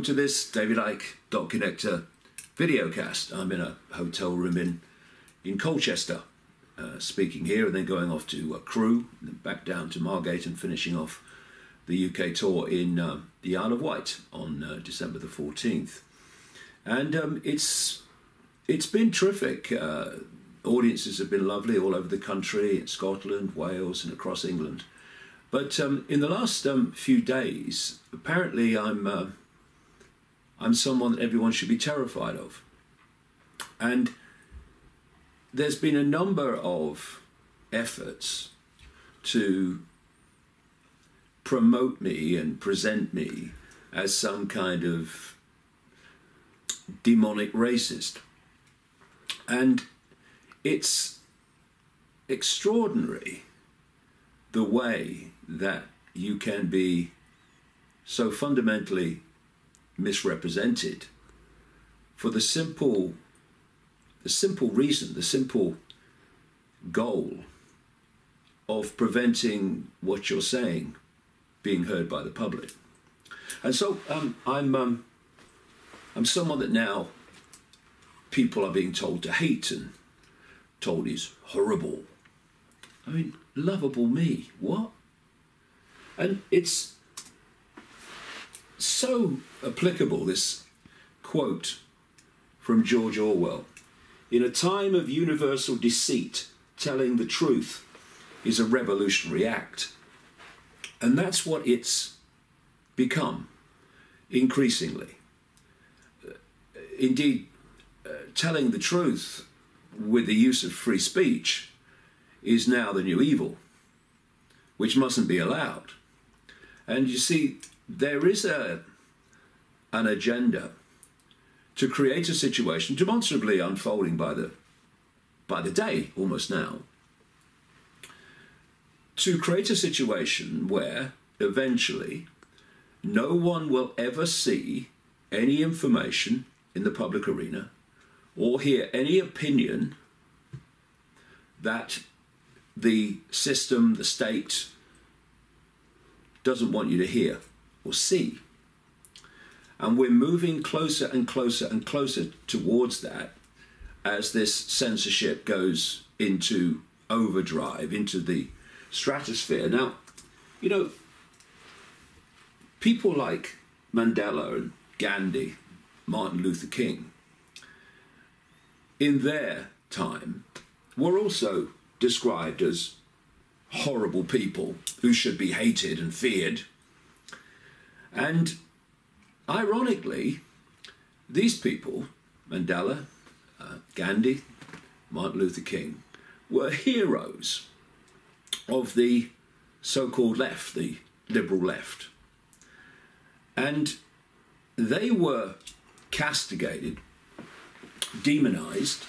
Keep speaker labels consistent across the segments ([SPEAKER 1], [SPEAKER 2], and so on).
[SPEAKER 1] welcome to this David Icke Dot Connector videocast. I'm in a hotel room in, in Colchester, uh, speaking here and then going off to uh, Crewe, then back down to Margate and finishing off the UK tour in uh, the Isle of Wight on uh, December the 14th. And um, it's, it's been terrific. Uh, audiences have been lovely all over the country, in Scotland, Wales, and across England. But um, in the last um, few days, apparently I'm uh, I'm someone that everyone should be terrified of, and there's been a number of efforts to promote me and present me as some kind of demonic racist, and it's extraordinary the way that you can be so fundamentally misrepresented for the simple the simple reason the simple goal of preventing what you're saying being heard by the public. And so um, I'm um, I'm someone that now people are being told to hate and told is horrible. I mean lovable me what? And it's so applicable, this quote from George Orwell In a time of universal deceit, telling the truth is a revolutionary act. And that's what it's become increasingly. Indeed, uh, telling the truth with the use of free speech is now the new evil, which mustn't be allowed. And you see, there is a, an agenda to create a situation demonstrably unfolding by the, by the day almost now, to create a situation where eventually no one will ever see any information in the public arena or hear any opinion that the system, the state, doesn't want you to hear or see. And we're moving closer and closer and closer towards that as this censorship goes into overdrive, into the stratosphere. Now, you know, people like Mandela and Gandhi, Martin Luther King, in their time, were also described as horrible people who should be hated and feared. And ironically, these people, Mandela, uh, Gandhi, Martin Luther King, were heroes of the so called left, the liberal left. And they were castigated, demonized,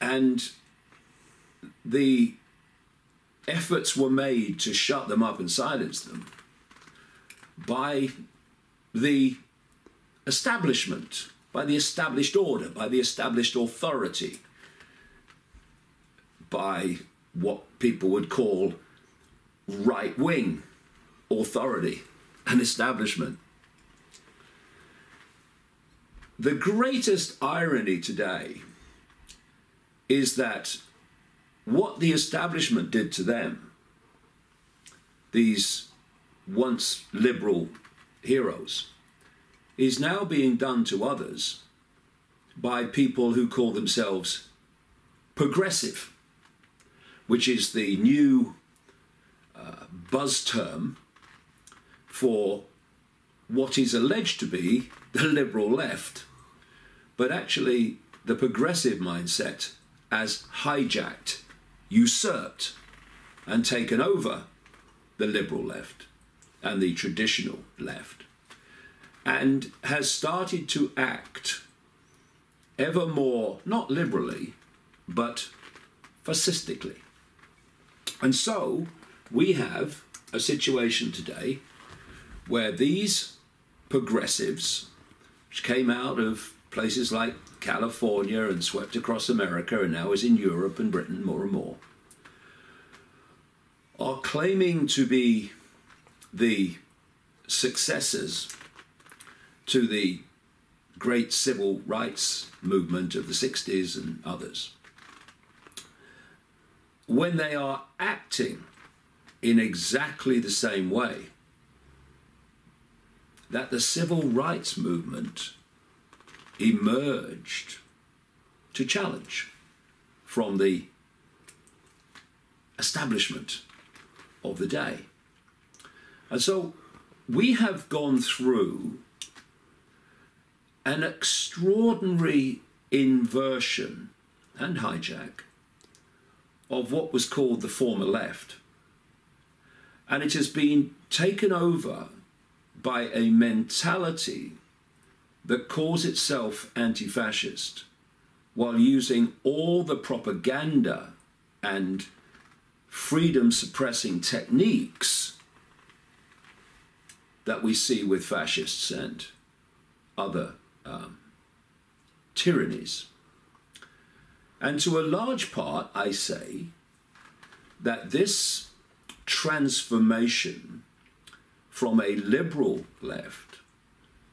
[SPEAKER 1] and the efforts were made to shut them up and silence them by the establishment, by the established order, by the established authority, by what people would call right wing authority and establishment. The greatest irony today is that what the establishment did to them, these once liberal heroes, is now being done to others by people who call themselves progressive, which is the new uh, buzz term for what is alleged to be the liberal left, but actually the progressive mindset as hijacked usurped and taken over the liberal left and the traditional left and has started to act ever more, not liberally, but fascistically. And so we have a situation today where these progressives, which came out of places like California and swept across America and now is in Europe and Britain more and more, are claiming to be the successors to the great civil rights movement of the 60s and others, when they are acting in exactly the same way that the civil rights movement emerged to challenge from the establishment of the day. And so we have gone through an extraordinary inversion and hijack of what was called the former left. And it has been taken over by a mentality that calls itself anti fascist while using all the propaganda and freedom suppressing techniques that we see with fascists and other um, tyrannies. And to a large part, I say that this transformation from a liberal left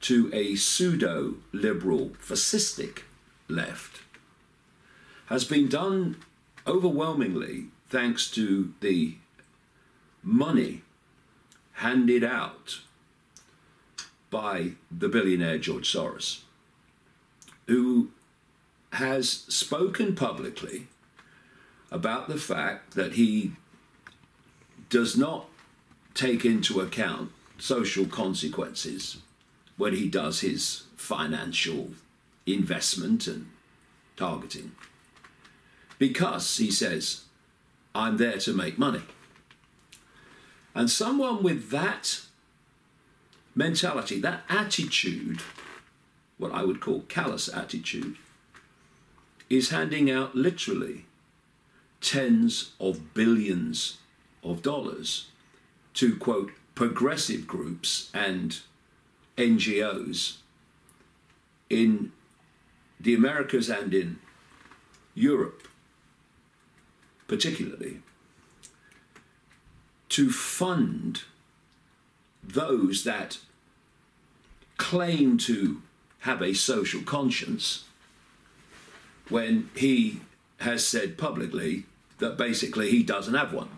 [SPEAKER 1] to a pseudo liberal fascistic left has been done overwhelmingly thanks to the money handed out by the billionaire George Soros, who has spoken publicly about the fact that he does not take into account social consequences when he does his financial investment and targeting. Because, he says, I'm there to make money. And someone with that mentality, that attitude, what I would call callous attitude, is handing out literally tens of billions of dollars to quote progressive groups and NGOs in the Americas and in Europe, particularly, to fund those that claim to have a social conscience when he has said publicly that basically he doesn't have one.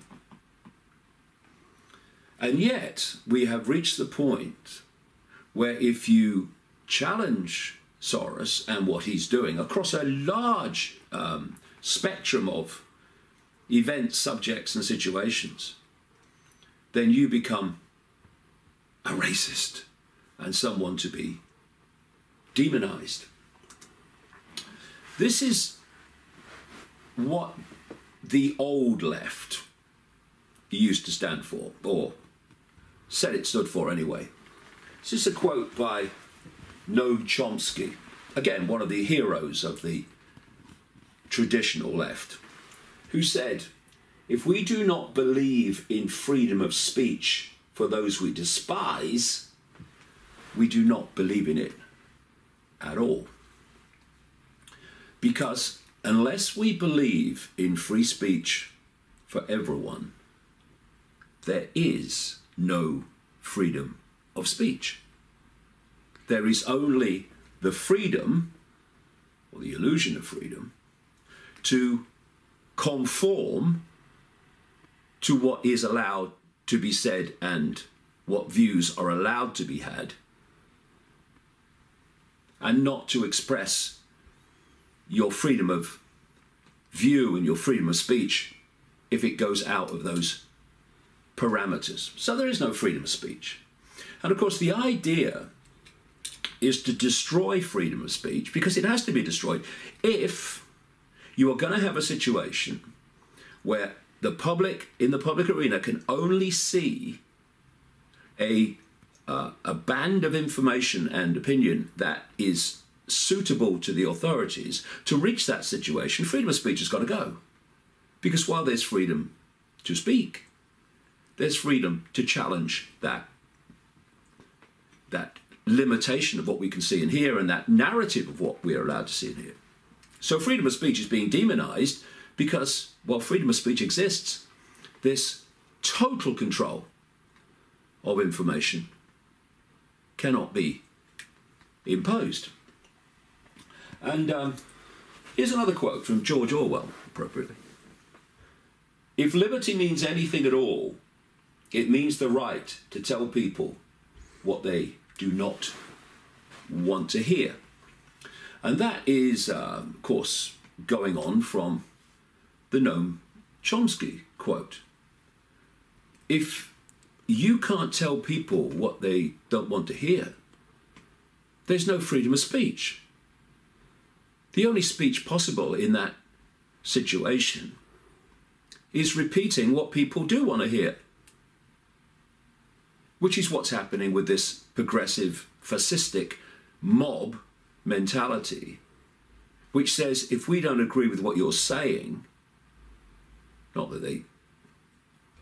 [SPEAKER 1] And yet, we have reached the point where if you challenge Soros and what he's doing across a large um, spectrum of events, subjects, and situations, then you become a racist and someone to be demonized. This is what the old left used to stand for, or said it stood for anyway. This is a quote by Noam Chomsky, again, one of the heroes of the traditional left, who said, If we do not believe in freedom of speech for those we despise, we do not believe in it at all. Because unless we believe in free speech for everyone, there is no freedom of speech. There is only the freedom, or the illusion of freedom, to conform to what is allowed to be said and what views are allowed to be had, and not to express your freedom of view and your freedom of speech if it goes out of those parameters. So there is no freedom of speech. And of course, the idea is to destroy freedom of speech because it has to be destroyed if you are going to have a situation where the public in the public arena can only see a uh, a band of information and opinion that is suitable to the authorities to reach that situation freedom of speech has got to go because while there's freedom to speak there's freedom to challenge that that limitation of what we can see and hear and that narrative of what we are allowed to see and hear. So freedom of speech is being demonized because while freedom of speech exists, this total control of information cannot be imposed. And um, here's another quote from George Orwell, appropriately. If liberty means anything at all, it means the right to tell people what they do not want to hear. And that is, um, of course, going on from the Noam Chomsky quote. If you can't tell people what they don't want to hear, there's no freedom of speech. The only speech possible in that situation is repeating what people do want to hear, which is what's happening with this progressive, fascistic mob mentality, which says if we don't agree with what you're saying, not that they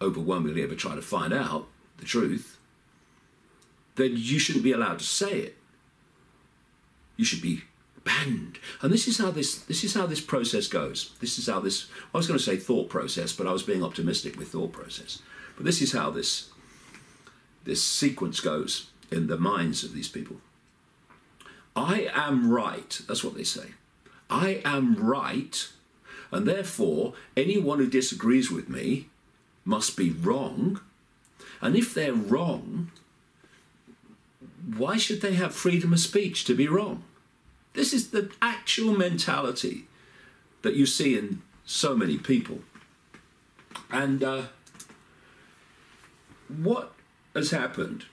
[SPEAKER 1] overwhelmingly ever try to find out the truth, then you shouldn't be allowed to say it. You should be banned. And this is how this this is how this process goes. This is how this I was going to say thought process, but I was being optimistic with thought process. But this is how this this sequence goes in the minds of these people. I am right. That's what they say. I am right, and therefore anyone who disagrees with me must be wrong. And if they're wrong, why should they have freedom of speech to be wrong? This is the actual mentality that you see in so many people. And uh, what has happened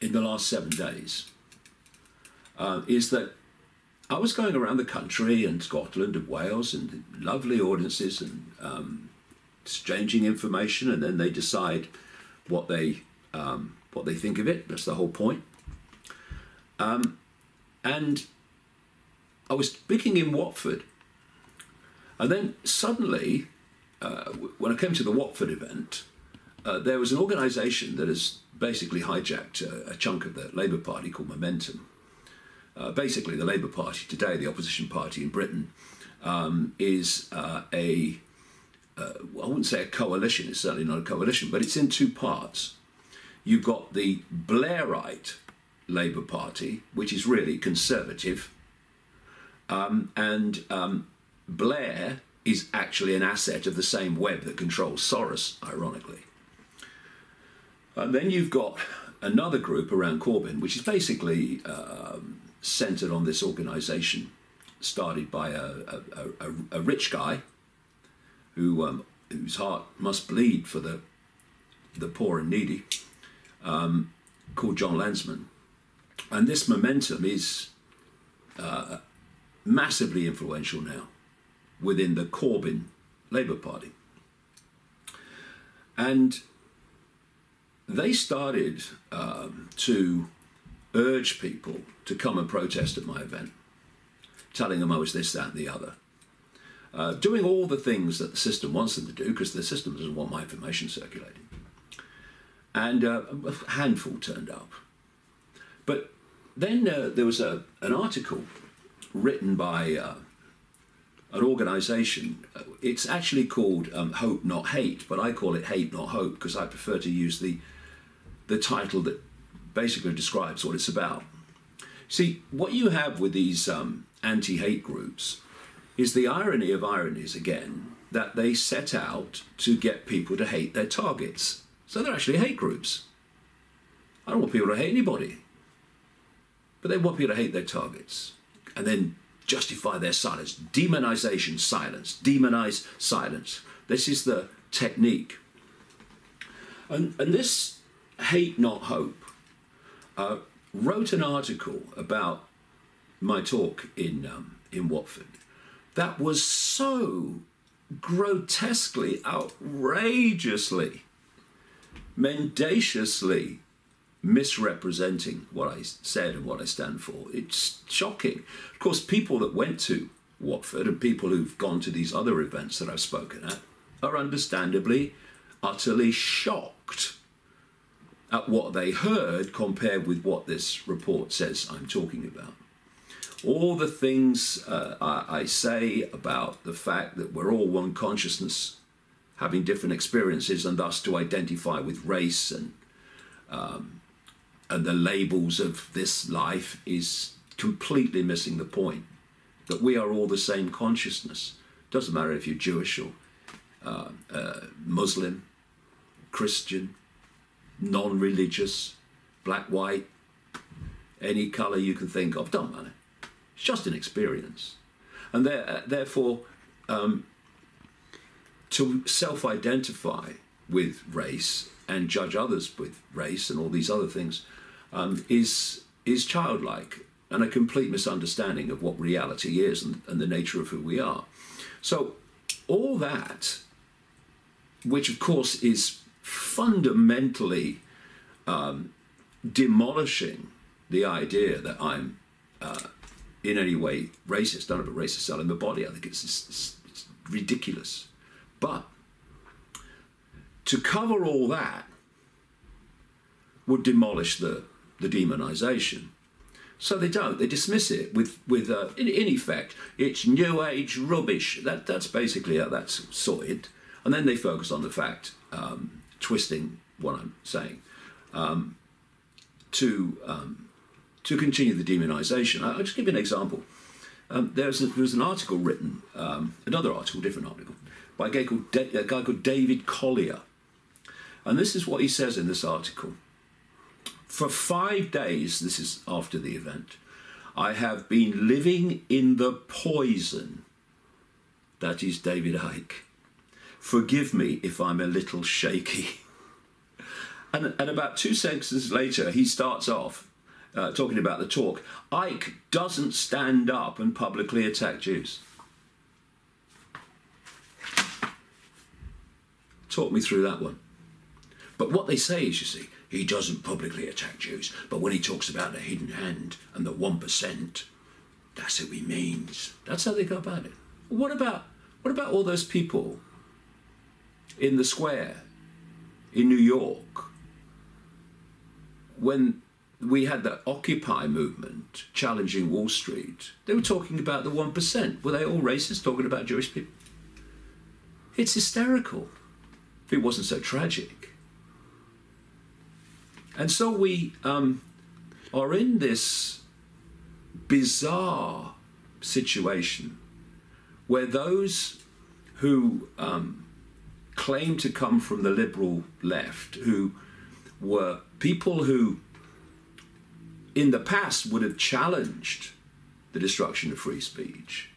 [SPEAKER 1] in the last seven days uh, is that I was going around the country and Scotland and Wales and lovely audiences and um, exchanging information, and then they decide what they um, what they think of it. That's the whole point. Um, and I was speaking in Watford, and then suddenly, uh, when I came to the Watford event, uh, there was an organisation that has basically hijacked a, a, chunk of the Labour Party called Momentum. Uh, basically, the Labour Party today, the opposition party in Britain, um, is uh, a uh, I wouldn't say a coalition, it's certainly not a coalition, but it's in two parts. You've got the Blairite Labour Party, which is really conservative, um, and um, Blair is actually an asset of the same web that controls Soros, ironically. And then you've got another group around Corbyn, which is basically um, centred on this organisation started by a, a, a, a rich guy who um, whose heart must bleed for the the poor and needy, um, called Jon Lansman, and this momentum is uh, massively influential now within the Corbyn Labour Party, and they started um, to urge people to come and protest at my event, telling them I was this, that, and the other uh, doing all the things that the system wants them to do because the system doesn't want my information circulating. And uh, a handful turned up. But then uh, there was a, an article written by uh, an organisation. It's actually called um, Hope Not Hate, but I call it Hate Not Hope because I prefer to use the, the title that basically describes what it's about. See, what you have with these um, anti hate groups is the irony of ironies again that they set out to get people to hate their targets. So they're actually hate groups. I don't want people to hate anybody, but they want people to hate their targets and then justify their silence. Demonization, silence. Demonize, silence. This is the technique. And, and this Hate Not Hope uh, wrote an article about my talk in, um, in Watford that was so grotesquely, outrageously, mendaciously misrepresenting what I said and what I stand for. It's shocking. Of course, people that went to Watford and people who've gone to these other events that I've spoken at are understandably utterly shocked at what they heard compared with what this report says I'm talking about all the things uh, I, I, say about the fact that we're all one consciousness, having different experiences, and thus to identify with race and um, and the labels of this life is completely missing the point that we are all the same consciousness. Doesn't matter if you're Jewish or uh, uh, Muslim, Christian, non religious, black, white, any colour you can think of, don't matter. Just an experience. And there, therefore, um, to self identify with race and judge others with race and all these other things um, is, is childlike and a complete misunderstanding of what reality is and, and the nature of who we are. So, all that, which of course is fundamentally um, demolishing the idea that I'm uh, in any way racist. I don't have racist cell in my body. I think it's, it's, it's ridiculous. But to cover all that would demolish the, the demonization. So they don't. They dismiss it with, with uh, in, in effect, it's new age rubbish. That, that's basically how that's sorted. And then they focus on the fact, um, twisting what I'm saying, um, to um, to continue the demonization. I'll just give you an example. Um, was a, an article written, um, another article, different article, by a guy, called a guy called David Collier. And this is what he says in this article. For five days, this is after the event, I have been living in the poison that is David Icke. Forgive me if I'm a little shaky. And, and about two sentences later, he starts off uh, talking about the talk, Icke doesn't stand up and publicly attack Jews. Talk me through that one. But what they say is, you see, he doesn't publicly attack Jews, but when he talks about the hidden hand and the 1%, that's what he means. That's how they go about it. What about, what about all those people in the square in New York when we had the Occupy movement challenging Wall Street, they were talking about the 1%. Were they all racist talking about Jewish people? It's hysterical if it wasn't so tragic. And so we um, are in this bizarre situation where those who um, claim to come from the liberal left, who were people who in the past would have challenged the destruction of free speech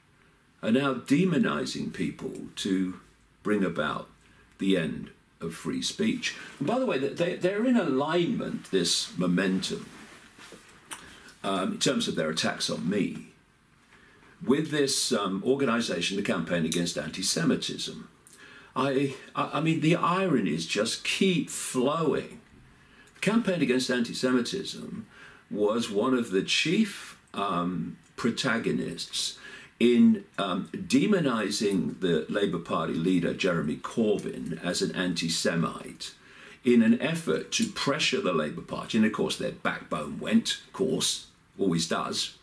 [SPEAKER 1] are now demonizing people to bring about the end of free speech. And by the way, they're in alignment, this momentum, um, in terms of their attacks on me, with this um, organization, the Campaign Against Anti Semitism. I, I mean, the ironies just keep flowing. The Campaign Against Anti Semitism was one of the chief um, protagonists in um, demonizing the Labour Party leader Jeremy Corbyn as an anti Semite in an effort to pressure the Labour Party, and of course their backbone went, of course, always does,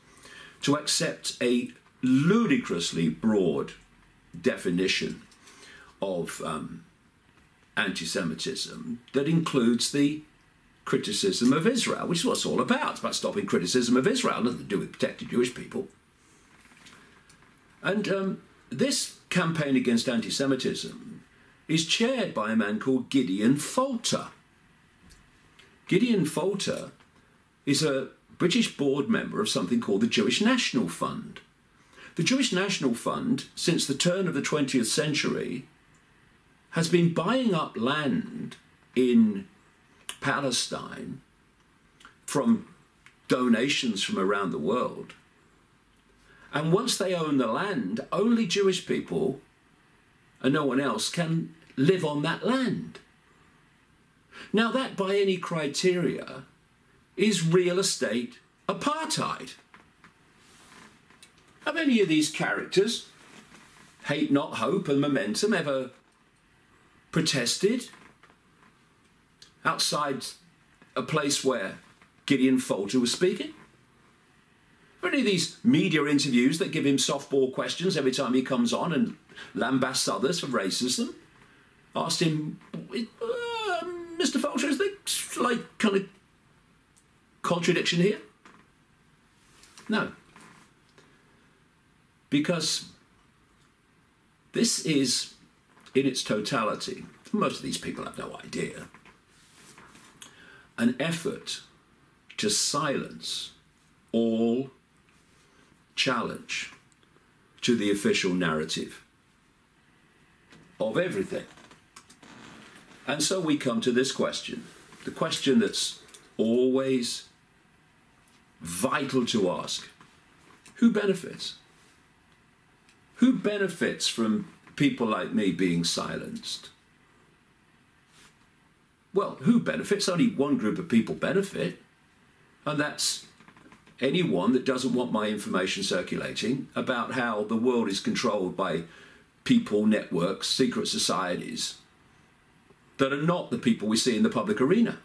[SPEAKER 1] to accept a ludicrously broad definition of um, anti Semitism that includes the criticism of Israel, which is what it's all about. It's about stopping criticism of Israel, nothing to do with protecting Jewish people. And um, this campaign against anti Semitism is chaired by a man called Gideon Falter. Gideon Falter is a British board member of something called the Jewish National Fund. The Jewish National Fund, since the turn of the 20th century, has been buying up land in Palestine from donations from around the world. And once they own the land, only Jewish people and no one else can live on that land. Now, that by any criteria is real estate apartheid. Have any of these characters, Hate Not Hope and Momentum, ever protested outside a place where Gideon Falter was speaking? For any of these media interviews that give him softball questions every time he comes on and lambasts others for racism? Asked him, uh, Mr. Falter, is there like kind of contradiction here? No. Because this is, in its totality, most of these people have no idea, an effort to silence all challenge to the official narrative of everything. And so we come to this question the question that's always vital to ask who benefits? Who benefits from people like me being silenced? Well, who benefits? Only one group of people benefit, and that's anyone that doesn't want my information circulating about how the world is controlled by people, networks, secret societies that are not the people we see in the public arena.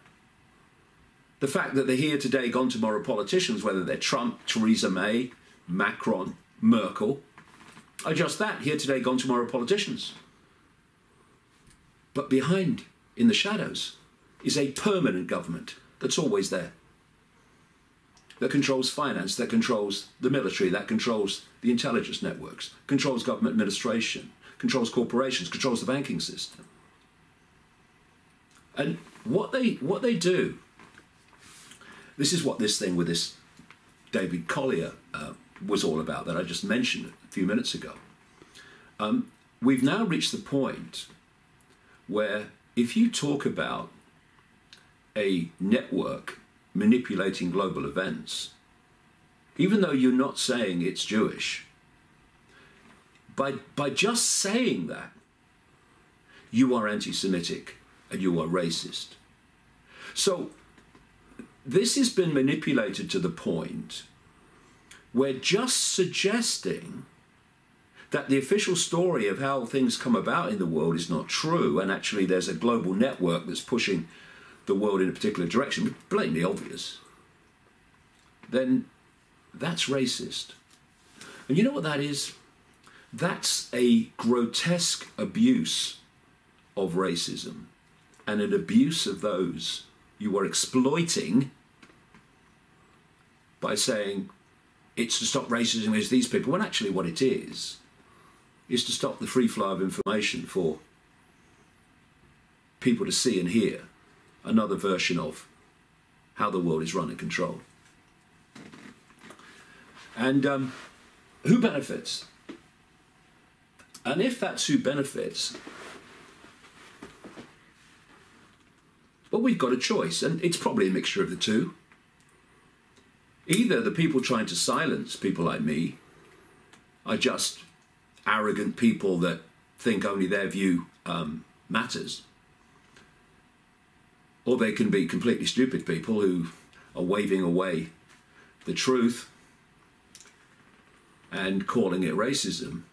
[SPEAKER 1] The fact that they're here today, gone tomorrow politicians, whether they're Trump, Theresa May, Macron, Merkel, are just that here today, gone tomorrow politicians. But behind, in the shadows, is a permanent government that's always there. That controls finance, that controls the military, that controls the intelligence networks, controls government administration, controls corporations, controls the banking system. And what they what they do, this is what this thing with this David Collier uh, was all about that I just mentioned a few minutes ago. Um, we've now reached the point where if you talk about a network manipulating global events, even though you're not saying it's Jewish, by, by just saying that, you are anti Semitic and you are racist. So, this has been manipulated to the point where just suggesting that the official story of how things come about in the world is not true, and actually there's a global network that's pushing the world in a particular direction, blatantly obvious, then that's racist. And you know what that is? That's a grotesque abuse of racism and an abuse of those you are exploiting by saying it's to stop racism against these people, when actually what it is, is to stop the free flow of information for people to see and hear another version of how the world is run and controlled. And um, who benefits? And if that's who benefits, well, we've got a choice, and it's probably a mixture of the two. Either the people trying to silence people like me are just arrogant people that think only their view um, matters, or they can be completely stupid people who are waving away the truth and calling it racism.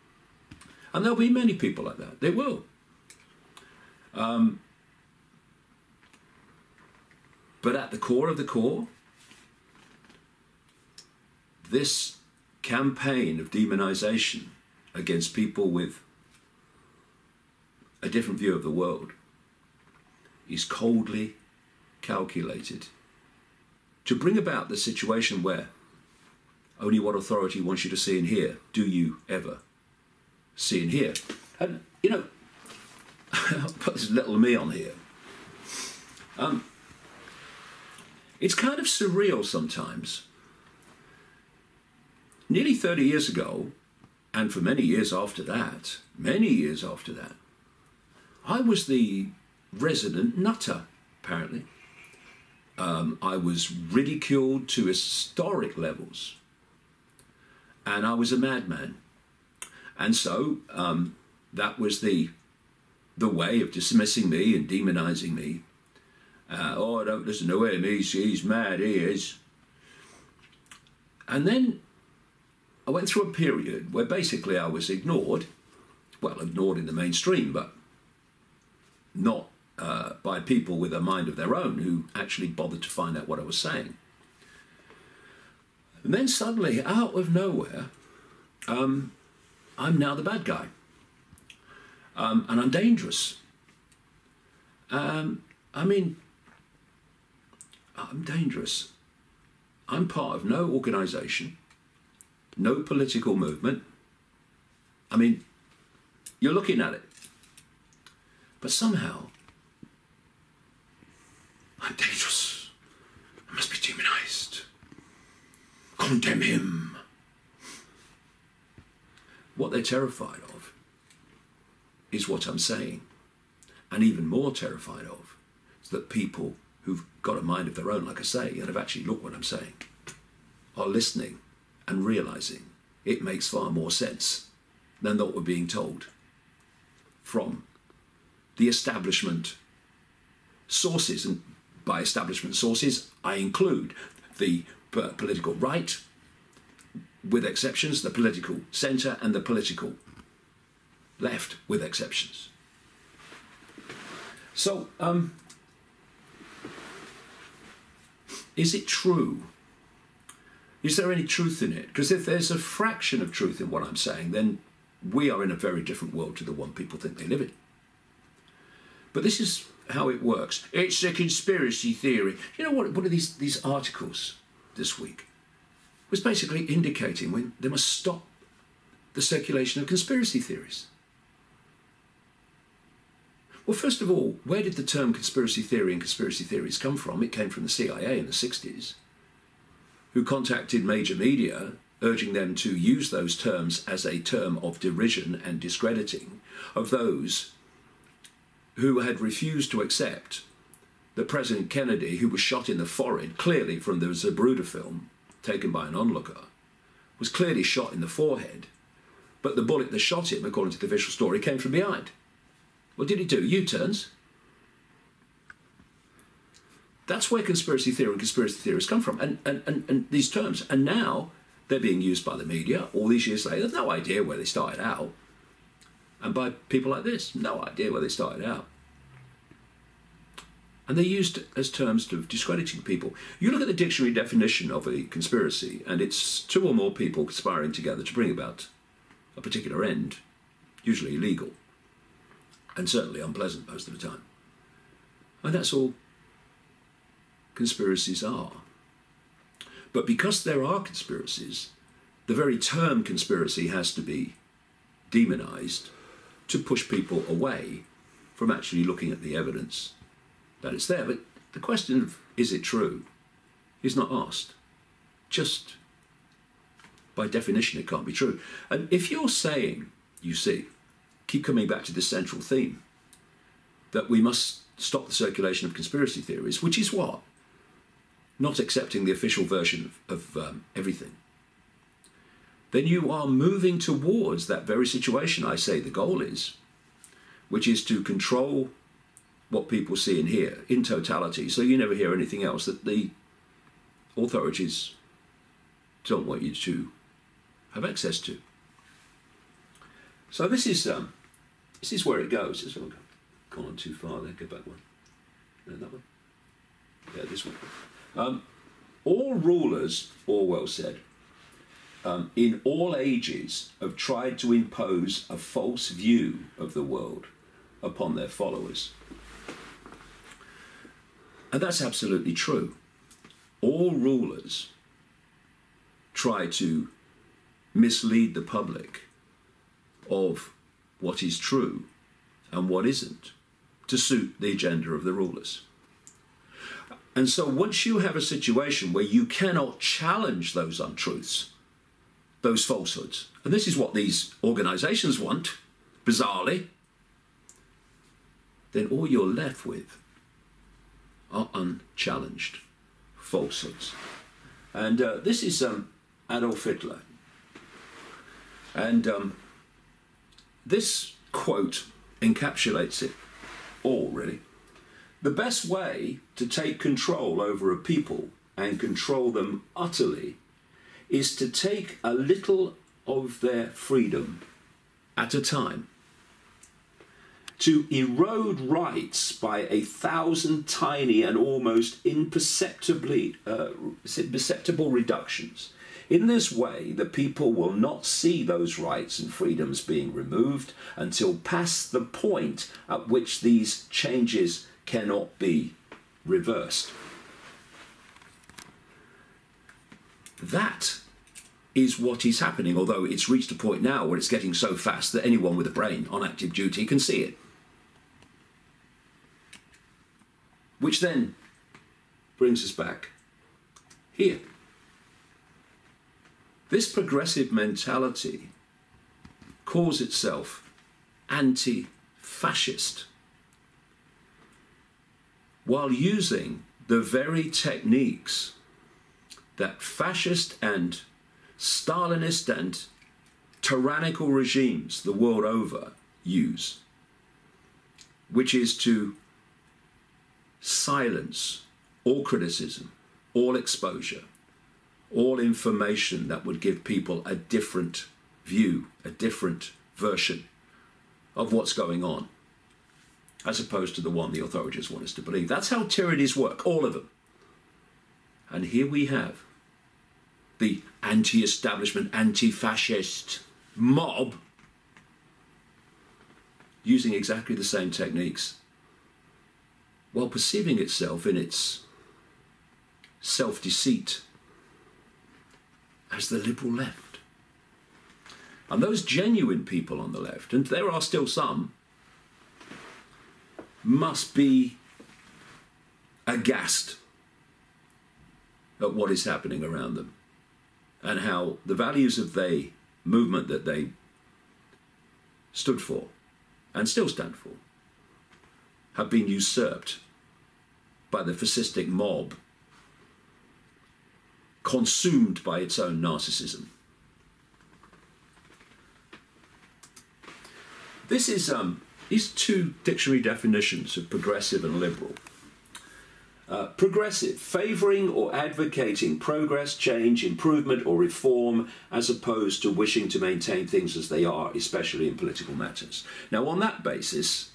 [SPEAKER 1] And there'll be many people like that. They will. Um, but at the core of the core, this campaign of demonization against people with a different view of the world is coldly calculated to bring about the situation where only what authority wants you to see and hear do you ever see and hear. And, you know, I'll put this little me on here. Um, it's kind of surreal sometimes. Nearly 30 years ago, and for many years after that, many years after that, I was the resident nutter, apparently. Um, I was ridiculed to historic levels, and I was a madman. And so um, that was the the way of dismissing me and demonizing me. Uh, oh, don't listen to him. He's he's mad. He is. And then I went through a period where basically I was ignored. Well, ignored in the mainstream, but not uh, by people with a mind of their own who actually bothered to find out what I was saying. And then suddenly, out of nowhere, um, I'm now the bad guy. Um, and I'm dangerous. Um, I mean, I'm dangerous. I'm part of no organisation, no political movement. I mean, you're looking at it. But somehow, I'm dangerous. I must be demonized. Condemn him. What they're terrified of is what I'm saying. And even more terrified of is that people who've got a mind of their own, like I say, and have actually looked what I'm saying, are listening and realizing it makes far more sense than what we're being told from the establishment sources. And by establishment sources, I include the political right, with exceptions, the political centre, and the political left, with exceptions. So, um, is it true? Is there any truth in it? Because if there's a fraction of truth in what I'm saying, then we are in a very different world to the one people think they live in. But this is how it works. It's a conspiracy theory. You know what? One of these, these articles this week was basically indicating when they must stop the circulation of conspiracy theories. Well, first of all, where did the term conspiracy theory and conspiracy theories come from? It came from the CIA in the 60s, who contacted major media urging them to use those terms as a term of derision and discrediting of those who had refused to accept that President Kennedy, who was shot in the forehead, clearly from the Zapruder film taken by an onlooker, was clearly shot in the forehead, but the bullet that shot him, according to the official story, came from behind. What did he do? U turns. That's where conspiracy theory and conspiracy theories come from, and, and, and, and these terms. And now they're being used by the media all these years later. There's no idea where they started out. And by people like this, no idea where they started out. And they're used as terms of discrediting people. You look at the dictionary definition of a conspiracy, and it's two or more people conspiring together to bring about a particular end, usually illegal, and certainly unpleasant most of the time. And that's all conspiracies are. But because there are conspiracies, the very term conspiracy has to be demonized to push people away from actually looking at the evidence that it's there. But the question of is it true is not asked. Just by definition, it can't be true. And if you're saying, you see, keep coming back to this central theme, that we must stop the circulation of conspiracy theories, which is what? not accepting the official version of, of um, everything, then you are moving towards that very situation I say the goal is, which is to control what people see and hear in totality, so you never hear anything else that the authorities don't want you to have access to. So this is um, this is where it goes. This one gone on too far there. Go back one. No, that one. Yeah, this one. Um, all rulers, Orwell said, um, in all ages have tried to impose a false view of the world upon their followers. And that's absolutely true. All rulers try to mislead the public of what is true and what isn't to suit the agenda of the rulers. And so once you have a situation where you cannot challenge those untruths, those falsehoods, and this is what these organizations want, bizarrely, then all you're left with are unchallenged falsehoods. And uh, this is um, Adolf Hitler. And um, this quote encapsulates it all, really. The best way to take control over a people and control them utterly is to take a little of their freedom at a time. To erode rights by a thousand tiny and almost imperceptibly uh, reductions. In this way, the people will not see those rights and freedoms being removed until past the point at which these changes cannot be reversed. That is what is happening, although it's reached a point now where it's getting so fast that anyone with a brain on active duty can see it. Which then brings us back here. This progressive mentality calls itself anti fascist while using the very techniques that fascist and Stalinist and tyrannical regimes the world over use, which is to silence all criticism, all exposure, all information that would give people a different view, a different version of what's going on, as opposed to the one the authorities want us to believe. That's how tyrannies work, all of them. And here we have the anti establishment, anti fascist mob using exactly the same techniques while perceiving itself in its self deceit as the liberal left. And those genuine people on the left, and there are still some, must be aghast at what is happening around them and how the values of the movement that they stood for and still stand for have been usurped by the fascistic mob consumed by its own narcissism. This is um, these two dictionary definitions of progressive and liberal. Uh, progressive, favouring or advocating progress, change, improvement, or reform, as opposed to wishing to maintain things as they are, especially in political matters. Now, on that basis,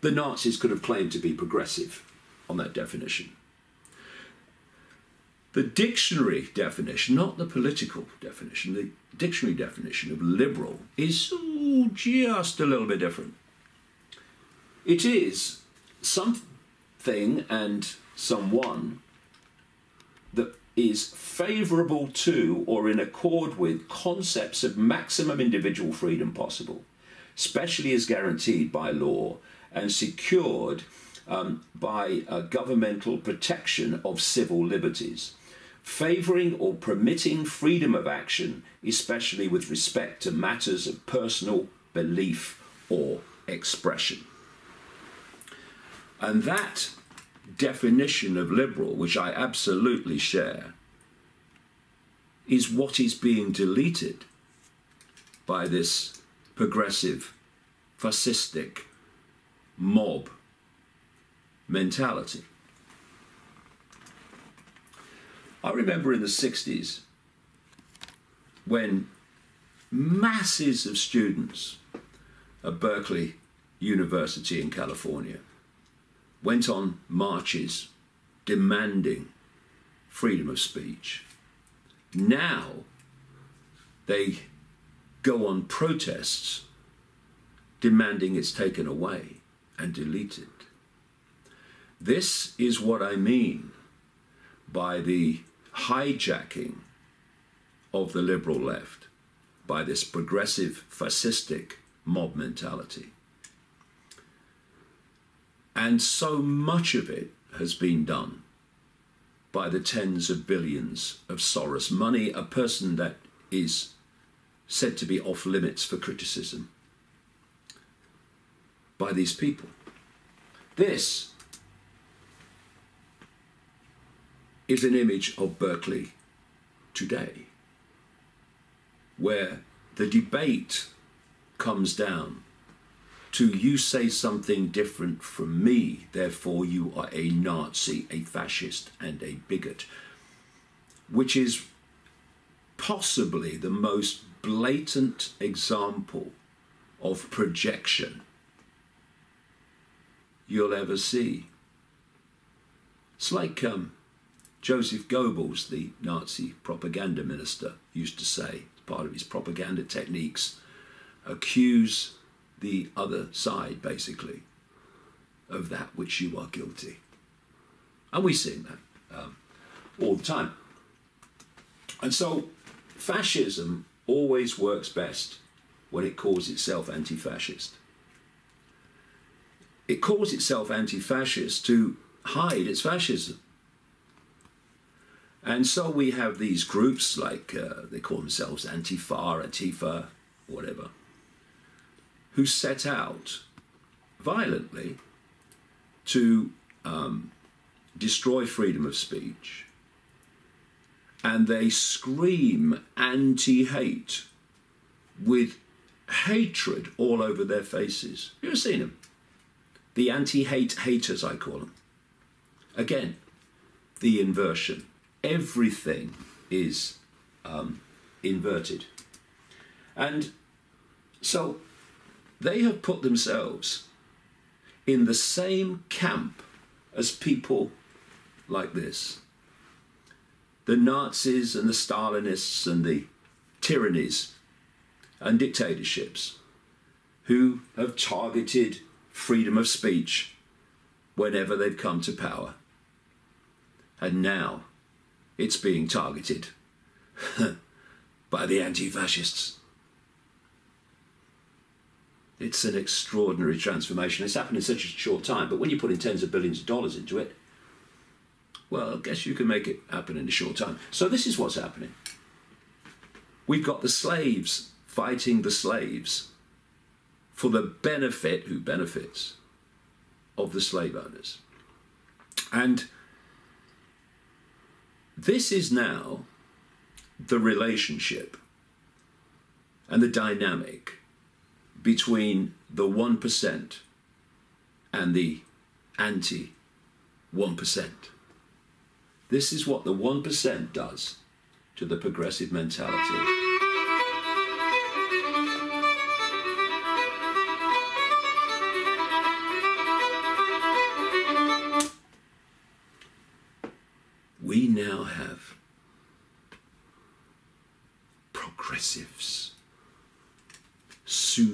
[SPEAKER 1] the Nazis could have claimed to be progressive on that definition. The dictionary definition, not the political definition, the dictionary definition of liberal is ooh, just a little bit different. It is something and someone that is favourable to or in accord with concepts of maximum individual freedom possible, especially as guaranteed by law and secured um, by governmental protection of civil liberties favouring or permitting freedom of action, especially with respect to matters of personal belief or expression. And that definition of liberal, which I absolutely share, is what is being deleted by this progressive, fascistic mob mentality. I remember in the 60s when masses of students at Berkeley University in California went on marches demanding freedom of speech. Now they go on protests demanding it's taken away and deleted. This is what I mean by the hijacking of the liberal left by this progressive fascistic mob mentality. And so much of it has been done by the tens of billions of Soros money, a person that is said to be off limits for criticism by these people. This is an image of Berkeley today, where the debate comes down to you say something different from me, therefore you are a Nazi, a fascist, and a bigot, which is possibly the most blatant example of projection you'll ever see. It's like um, Joseph Goebbels, the Nazi propaganda minister, used to say, part of his propaganda techniques, accuse the other side, basically, of that which you are guilty. And we see that um, all the time. And so fascism always works best when it calls itself anti fascist. It calls itself anti fascist to hide its fascism. And so we have these groups like uh, they call themselves Antifa, Antifa, whatever, who set out violently to um, destroy freedom of speech. And they scream anti hate with hatred all over their faces. You ever seen them? The anti hate haters, I call them. Again, the inversion. Everything is um, inverted. And so they have put themselves in the same camp as people like this the Nazis and the Stalinists and the tyrannies and dictatorships who have targeted freedom of speech whenever they've come to power. And now it's being targeted by the anti fascists. It's an extraordinary transformation. It's happened in such a short time, but when you put in tens of billions of dollars into it, well, I guess you can make it happen in a short time. So, this is what's happening. We've got the slaves fighting the slaves for the benefit, who benefits, of the slave owners. And this is now the relationship and the dynamic between the 1% and the anti 1%. This is what the 1% does to the progressive mentality.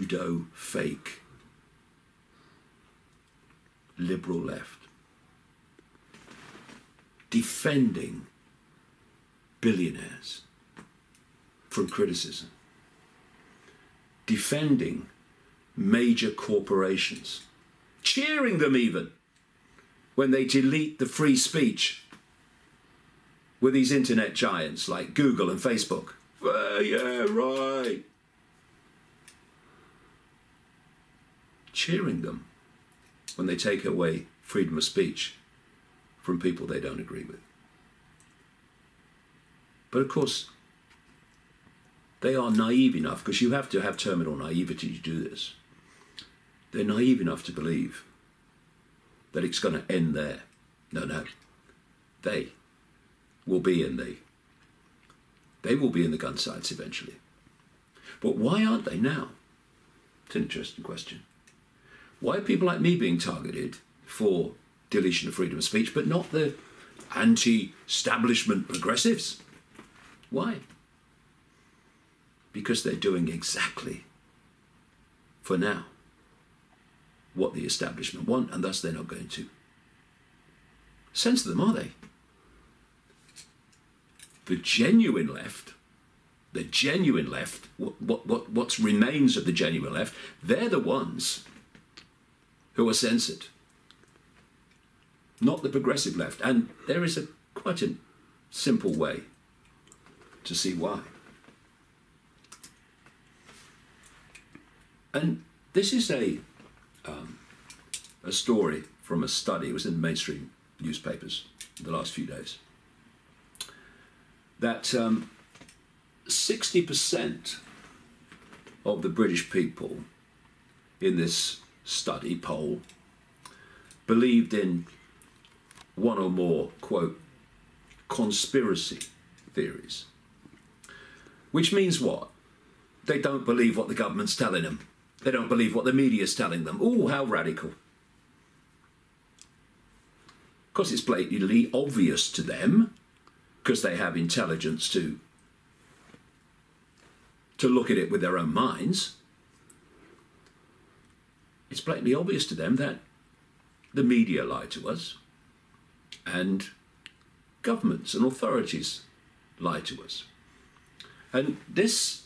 [SPEAKER 1] Pseudo fake liberal left defending billionaires from criticism, defending major corporations, cheering them even when they delete the free speech with these internet giants like Google and Facebook. Uh, yeah, right. Cheering them when they take away freedom of speech from people they don't agree with. But of course, they are naive enough, because you have to have terminal naivety to do this. They're naive enough to believe that it's going to end there. No, no. They will be in the they will be in the gun sights eventually. But why aren't they now? It's an interesting question. Why are people like me being targeted for deletion of freedom of speech, but not the anti establishment progressives? Why? Because they're doing exactly, for now, what the establishment want, and thus they're not going to censor them, are they? The genuine left, the genuine left, what, what, what, what remains of the genuine left, they're the ones who are censored, not the progressive left. And there is a quite a simple way to see why. And this is a um, a story from a study. It was in mainstream newspapers the last few days. That um, sixty percent of the British people in this study poll believed in one or more, quote, conspiracy theories. Which means what? They don't believe what the government's telling them. They don't believe what the media's telling them. Oh, how radical. Because it's blatantly obvious to them, because they have intelligence to, to look at it with their own minds it's blatantly obvious to them that the media lie to us and governments and authorities lie to us. And this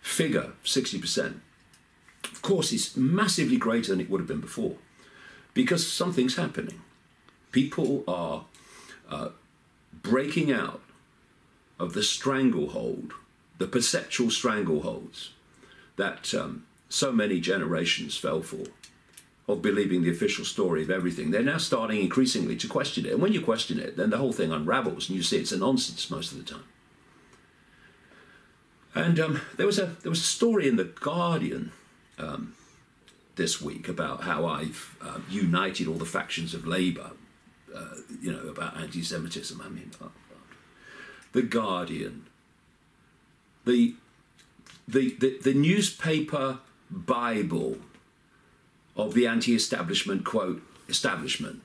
[SPEAKER 1] figure, 60%, of course, is massively greater than it would have been before because something's happening. People are uh, breaking out of the stranglehold, the perceptual strangleholds that um, so many generations fell for of believing the official story of everything. They're now starting increasingly to question it. And when you question it, then the whole thing unravels and you see it's a nonsense most of the time. And um, there was a there was a story in the Guardian um, this week about how I've uh, united all the factions of Labour, uh, you know, about anti-Semitism. I mean, oh, the Guardian, the, the the the newspaper bible of the anti-establishment quote establishment,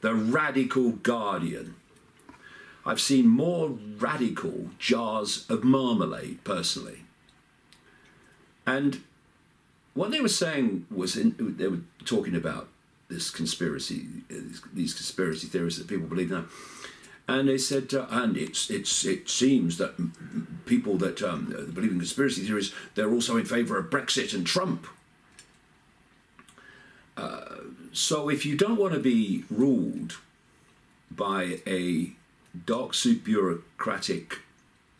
[SPEAKER 1] the radical Guardian I've seen more radical jars of marmalade personally. And what they were saying was in, they were talking about this conspiracy, these conspiracy theories that people believe now. And they said, uh, and it's it's it seems that people that um, believe in conspiracy theories, they're also in favour of Brexit and Trump. Uh, so if you don't want to be ruled by a dark suit bureaucratic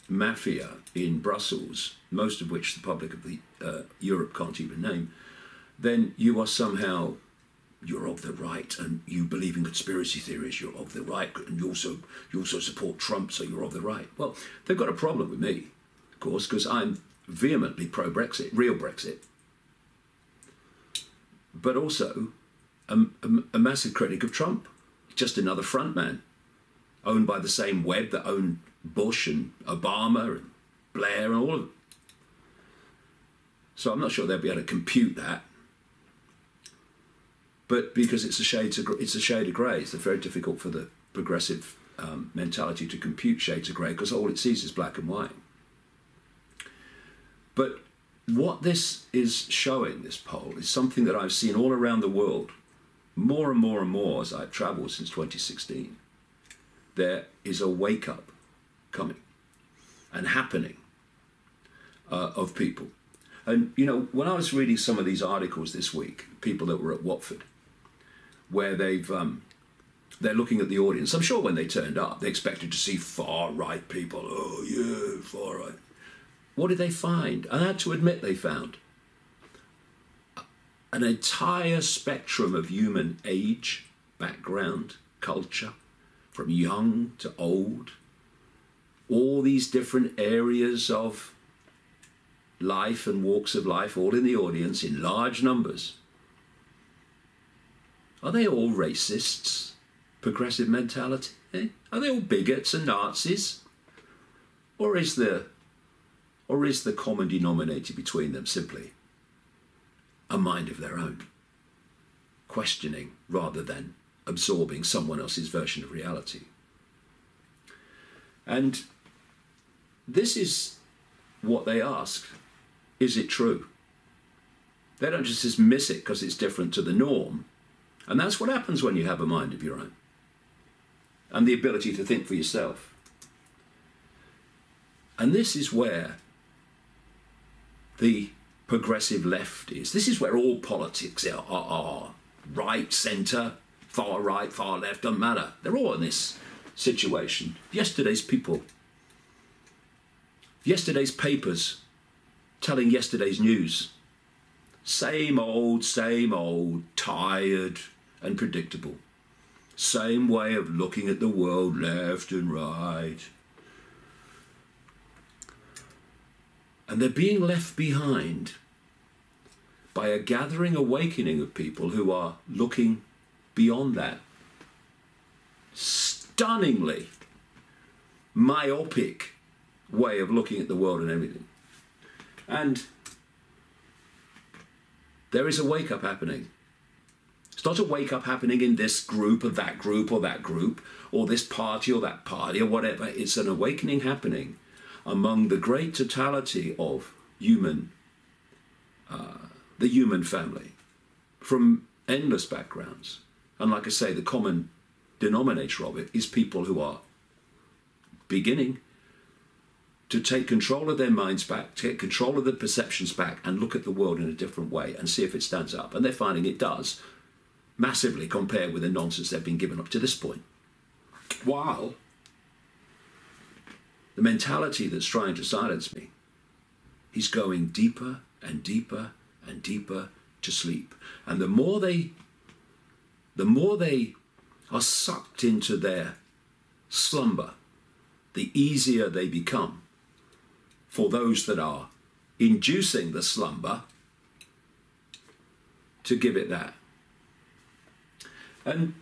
[SPEAKER 1] mafia in Brussels, most of which the public of the, uh, Europe can't even name, then you are somehow you're of the right and you believe in conspiracy theories you're of the right and you also you also support Trump so you're of the right well they've got a problem with me of course because I'm vehemently pro Brexit real Brexit but also a, a, a massive critic of Trump just another front man owned by the same web that owned Bush and Obama and Blair and all of them. So I'm not sure they'll be able to compute that. But because it's a shade of, it's a shade of grey, it's very difficult for the progressive um, mentality to compute shades of grey because all it sees is black and white. But what this is showing, this poll, is something that I've seen all around the world more and more and more as I've travelled since 2016 there is a wake up coming and happening uh, of people. And, you know, when I was reading some of these articles this week, people that were at Watford, where they've, um, they're looking at the audience. I'm sure when they turned up, they expected to see far right people. Oh, yeah, far right. What did they find? I had to admit they found an entire spectrum of human age, background, culture, from young to old, all these different areas of life and walks of life, all in the audience in large numbers. Are they all racists? Progressive mentality? Eh? Are they all bigots and Nazis? Or is the or is the common denominator between them simply a mind of their own? Questioning rather than absorbing someone else's version of reality. And this is what they ask is it true? They don't just dismiss it because it's different to the norm. And that's what happens when you have a mind of your own and the ability to think for yourself. And this is where the progressive left is. This is where all politics are, are, right, centre, far right, far left, doesn't matter. They're all in this situation. Yesterday's people, yesterday's papers telling yesterday's news. Same old, same old, tired and predictable. Same way of looking at the world, left and right. And they're being left behind by a gathering awakening of people who are looking beyond that. Stunningly myopic way of looking at the world and everything. And there is a wake up happening. It's not a wake up happening in this group or that group or that group or this party or that party or whatever. It's an awakening happening among the great totality of human, uh, the human family from endless backgrounds. And like I say, the common denominator of it is people who are beginning to take control of their minds back, take control of their perceptions back, and look at the world in a different way and see if it stands up. And they're finding it does massively compared with the nonsense they've been given up to this point. While the mentality that's trying to silence me is going deeper and deeper and deeper to sleep. And the more they the more they are sucked into their slumber, the easier they become for those that are inducing the slumber to give it that. And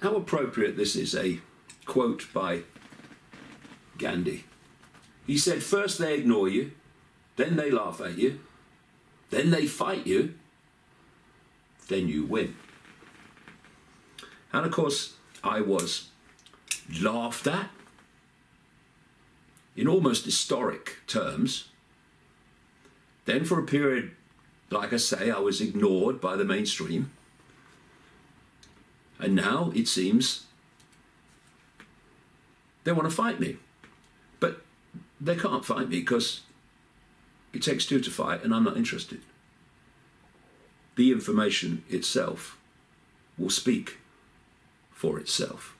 [SPEAKER 1] how appropriate this is a quote by Gandhi. He said, First they ignore you, then they laugh at you, then they fight you, then you win. And of course, I was laughed at in almost historic terms. Then, for a period, like I say, I was ignored by the mainstream. And now it seems they want to fight me. But they can't fight me because it takes two to fight, and I'm not interested. The information itself will speak for itself.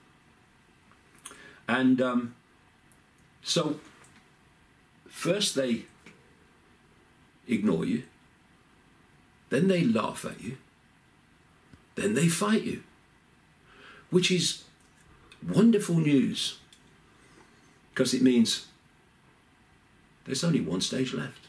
[SPEAKER 1] And um, so, first they ignore you, then they laugh at you, then they fight you, which is wonderful news because it means there's only one stage left.